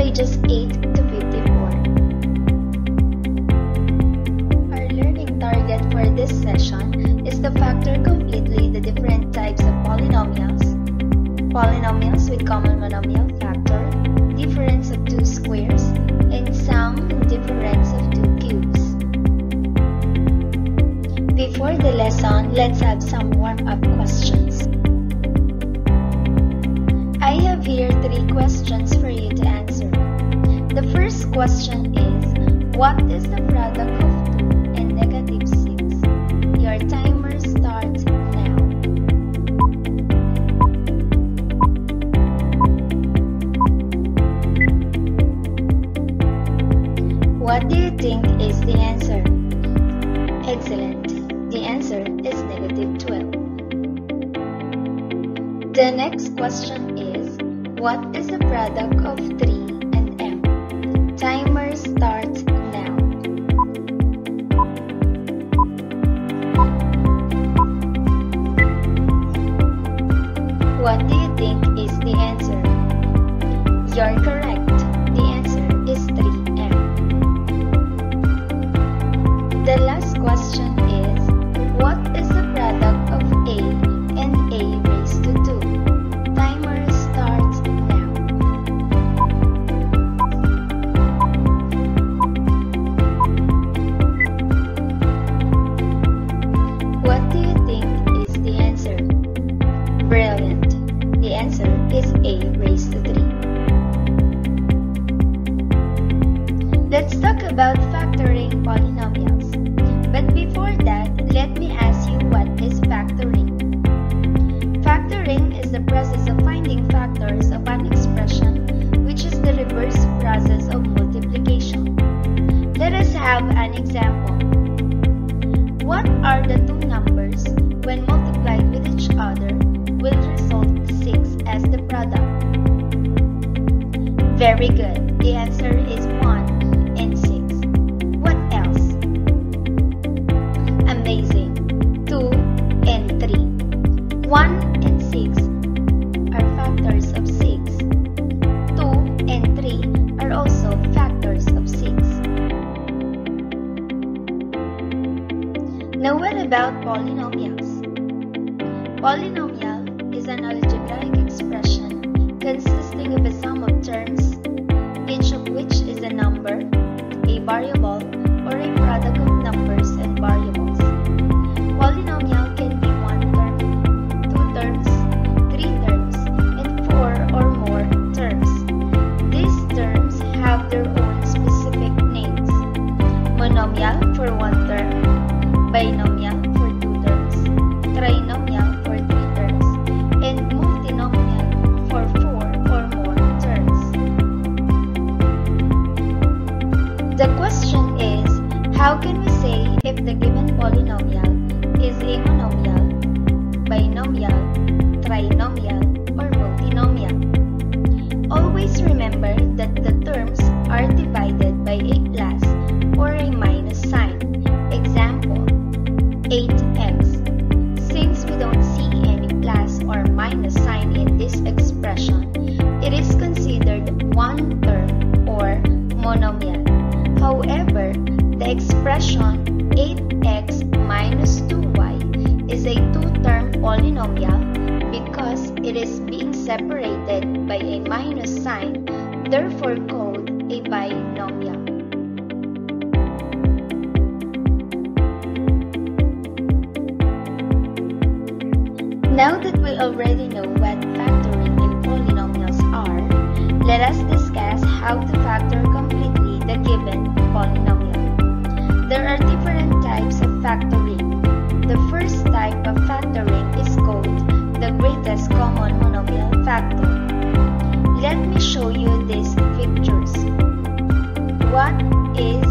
Courageous question is, what is the product of 2 and negative 6? Your timer starts now. What do you think is the answer? Excellent. The answer is negative 12. The next question is, what is the product of 3 product? Very good. The answer is terms The given polynomial is a expression 8x minus 2y is a two-term polynomial because it is being separated by a minus sign, therefore called a binomial. Now that we already know what factoring in polynomials are, let us discuss how to factor completely the given polynomial. There are different types of factoring. The first type of factoring is called the greatest common monomial factor. Let me show you these pictures. What is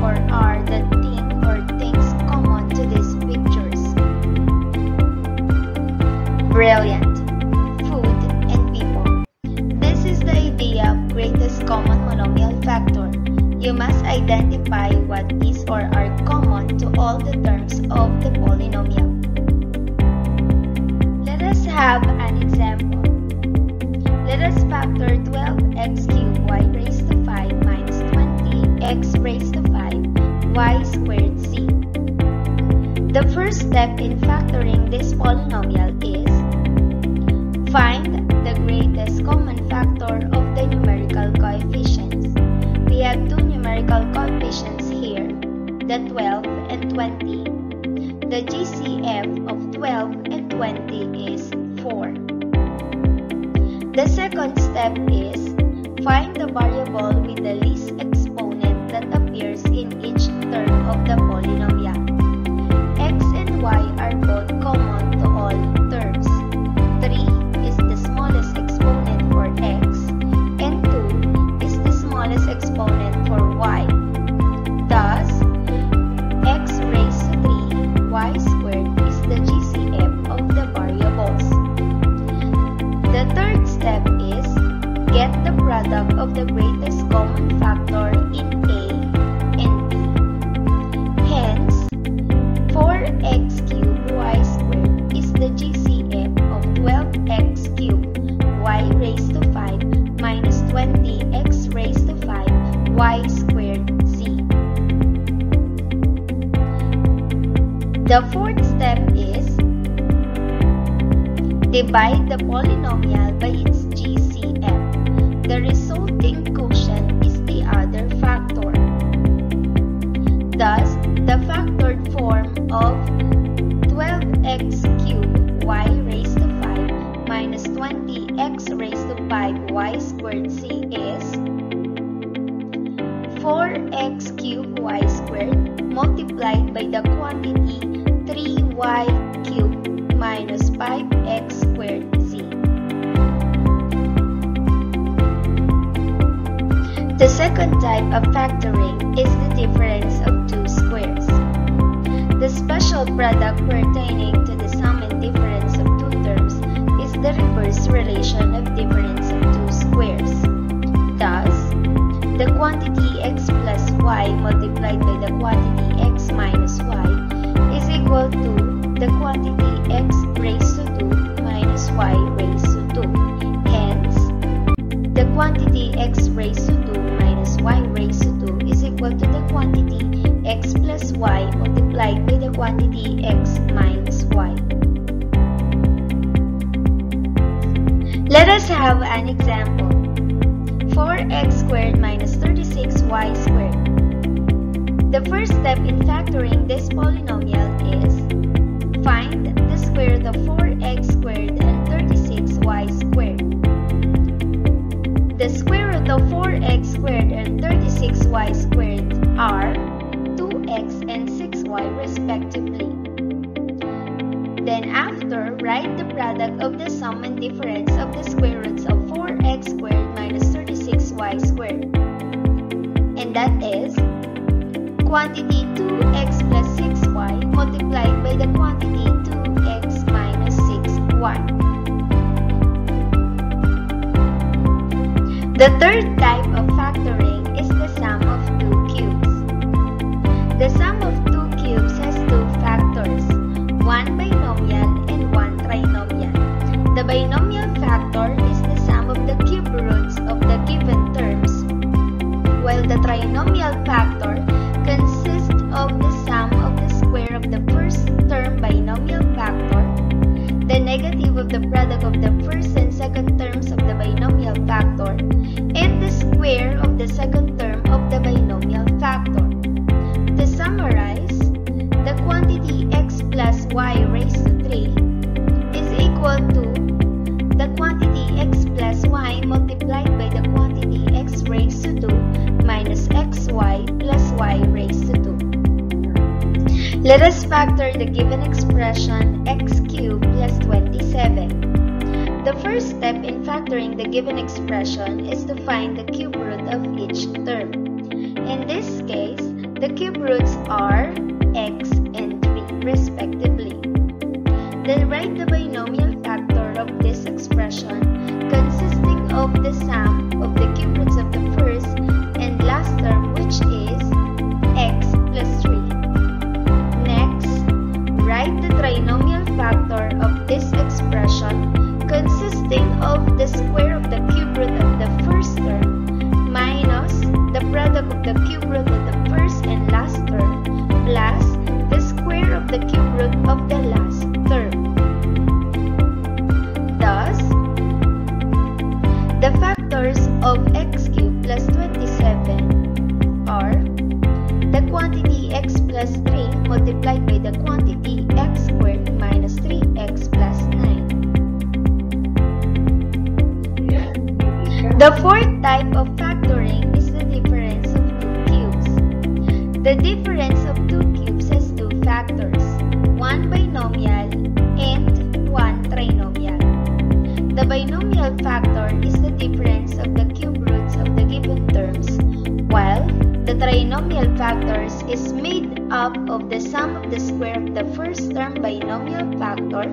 or are the thing or things common to these pictures? Brilliant! Identify what is or are common to all the terms of the polynomial. Let us have an example. Let us factor 12x cubed y raised to 5 minus 20x raised to 5 y squared z. The first step in factoring this polynomial is find the greatest common factor of the numerical coefficients. We have two numerical coefficients here, the 12 and 20. The GCF of 12 and 20 is 4. The second step is find the variable with the least exponent that appears in each term of the polynomial. Get the product of the greatest common factor in A and B. Hence, 4x cubed y squared is the GCF of 12x cubed y raised to 5 minus 20x raised to 5 y squared z. The fourth step is divide the polynomial by its product pertaining to the sum and difference of two terms is the reverse relation of difference of two squares. Thus, the quantity x plus y multiplied by the quantity x minus y is equal to the quantity x raised to 2 minus y raised to 2. Hence, the quantity x raised to 2 minus y raised to 2 is equal to the quantity x plus y multiplied by the quantity x minus y. Let us have an example. 4x squared minus 36y squared. The first step in factoring this polynomial is find the square root of 4x squared and 36y squared. The square root of 4x squared and 36y squared are 2x and 6y respectively. Then after, write the product of the sum and difference of the square roots of 4x squared minus 36y squared. And that is quantity 2x plus 6y multiplied by the quantity 2x minus 6y. The third type of factoring is the sum of two cubes. The sum of Let us factor the given expression x cubed plus 27. The first step in factoring the given expression is to find the cube root of each term. In this case, the cube roots are x and 3 respectively. Then write the binomial factor of this expression consisting of the sum multiplied by the quantity x squared minus 3x plus 9. The fourth type of factoring is the difference of two cubes. The difference of two cubes has two factors, one binomial and one trinomial. The binomial factor is the difference of the cube roots of the given terms, while the trinomial factors is made up of the sum of the square of the first term binomial factor,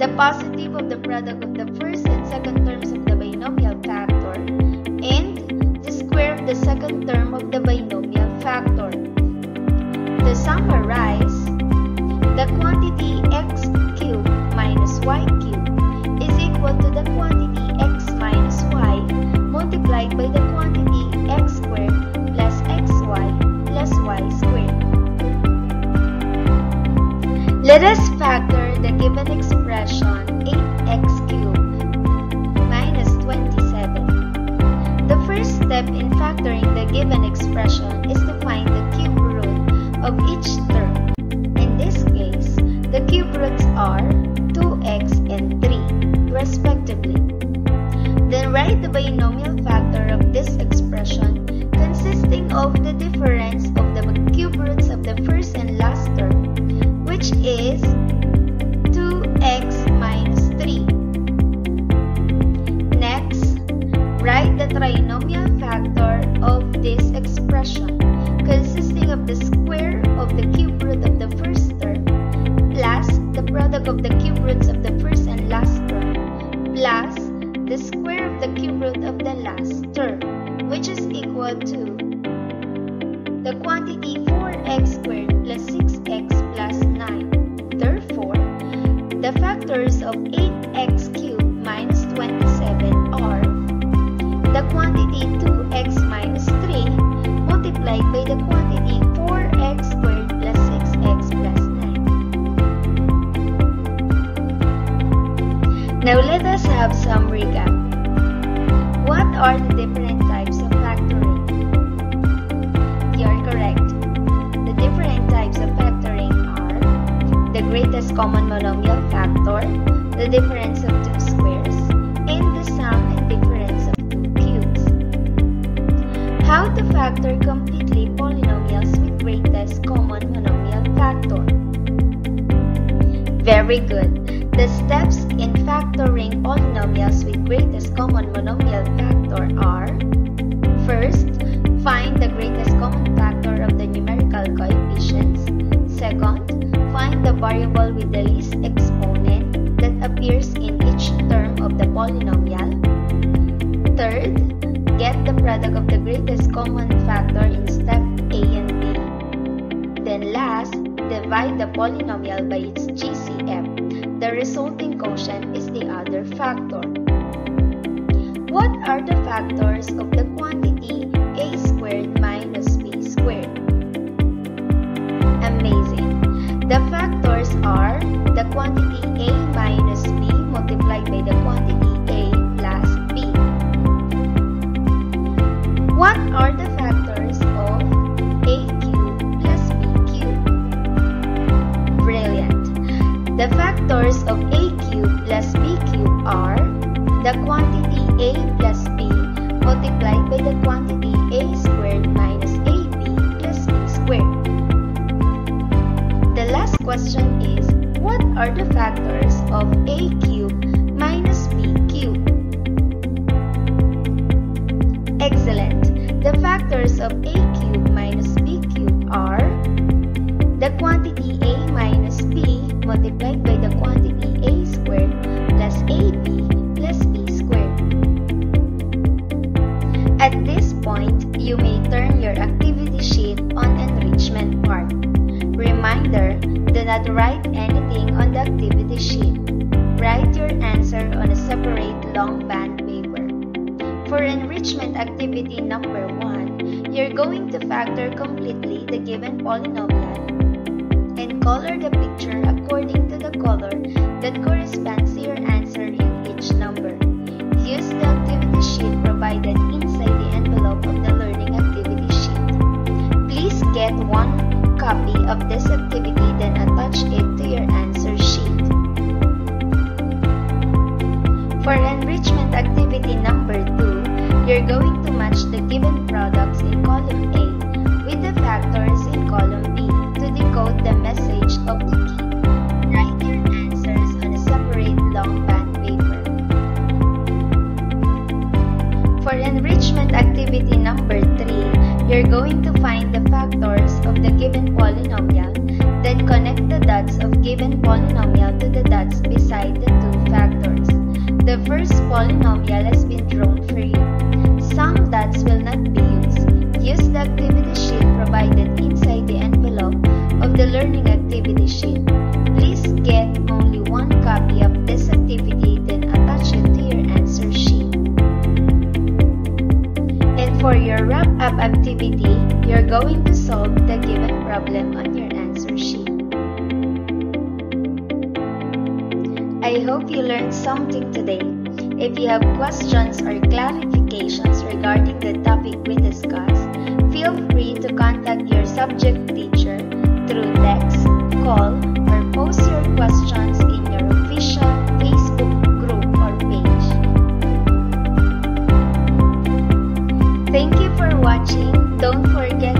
the positive of the product of the first and second terms of the binomial factor, and the square of the second term of the binomial factor. To summarize, the quantity x cubed minus y cubed is equal to the quantity x minus y multiplied by the Let us factor the given expression 8x cubed minus 27. The first step in factoring the given expression the trinomial factor of this expression consisting of the square of the cube root of the first term plus the product of the cube roots of the first and last term plus the square of the cube root of the last term which is equal to the quantity 4x squared plus 6x plus 9. Therefore, the factors of have some recap. What are the different types of factoring? You're correct. The different types of factoring are the greatest common monomial factor, the difference of two squares, and the sum and difference of two cubes. How to factor completely polynomials with greatest common monomial factor? Very good. The steps in factoring polynomials with greatest common monomial factor are First, find the greatest common factor of the numerical coefficients. Second, find the variable with the least exponent that appears in each term of the polynomial. Third, get the product of the greatest common factor in step A and B. Then last, divide the polynomial by its GCF. The resulting quotient is the other factor. What are the factors of the quantity a squared minus b squared? Amazing. The factors are the quantity a minus b multiplied by the quantity a plus b. What are the factors The factors of a not write anything on the activity sheet. Write your answer on a separate long bond paper. For enrichment activity number 1, you're going to factor completely the given polynomial and color the picture according to the color that corresponds to your answer in each number. Use the activity sheet provided inside the envelope of the learning activity sheet. Please get one copy of this given polynomial, then connect the dots of given polynomial to the dots beside the two factors. The first polynomial has been drawn for you. Some dots will not be used. Use the activity sheet provided inside the envelope of the learning activity sheet. Please get only one copy of your wrap-up activity, you're going to solve the given problem on your answer sheet. I hope you learned something today. If you have questions or clarifications regarding the topic we discussed, feel free to contact your subject teacher through text, call, or post your questions watching. Don't forget